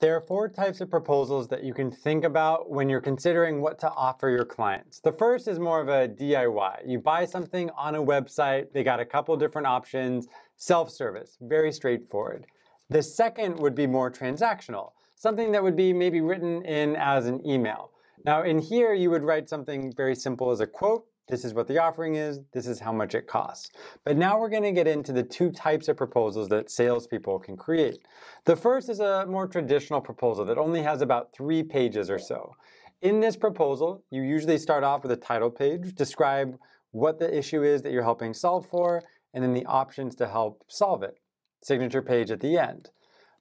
There are four types of proposals that you can think about when you're considering what to offer your clients. The first is more of a DIY. You buy something on a website, they got a couple different options, self-service, very straightforward. The second would be more transactional, something that would be maybe written in as an email. Now in here, you would write something very simple as a quote, this is what the offering is, this is how much it costs. But now we're gonna get into the two types of proposals that salespeople can create. The first is a more traditional proposal that only has about three pages or so. In this proposal, you usually start off with a title page, describe what the issue is that you're helping solve for, and then the options to help solve it. Signature page at the end.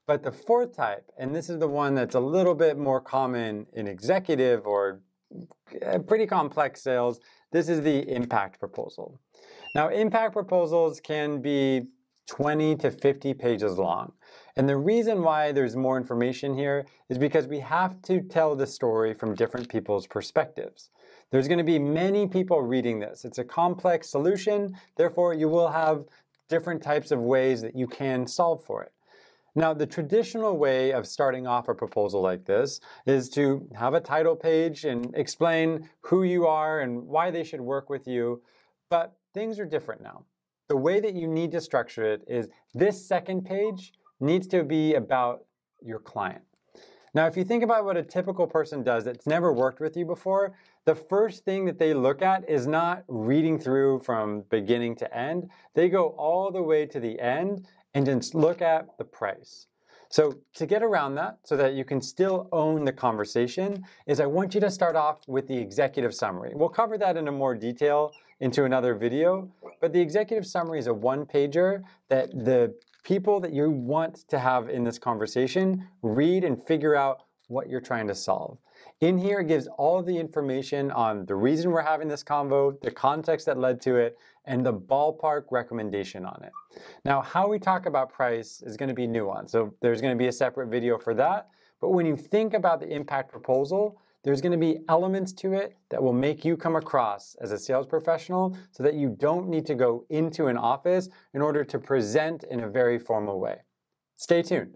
But the fourth type, and this is the one that's a little bit more common in executive or eh, pretty complex sales, this is the impact proposal. Now, impact proposals can be 20 to 50 pages long. And the reason why there's more information here is because we have to tell the story from different people's perspectives. There's going to be many people reading this. It's a complex solution, therefore you will have different types of ways that you can solve for it. Now, the traditional way of starting off a proposal like this is to have a title page and explain who you are and why they should work with you. But things are different now. The way that you need to structure it is this second page needs to be about your client. Now, if you think about what a typical person does that's never worked with you before, the first thing that they look at is not reading through from beginning to end. They go all the way to the end and just look at the price. So to get around that so that you can still own the conversation is I want you to start off with the executive summary. We'll cover that in a more detail into another video, but the executive summary is a one pager that the people that you want to have in this conversation read and figure out what you're trying to solve. In here, it gives all the information on the reason we're having this convo, the context that led to it, and the ballpark recommendation on it. Now, how we talk about price is going to be nuanced. So there's going to be a separate video for that. But when you think about the impact proposal, there's going to be elements to it that will make you come across as a sales professional so that you don't need to go into an office in order to present in a very formal way. Stay tuned.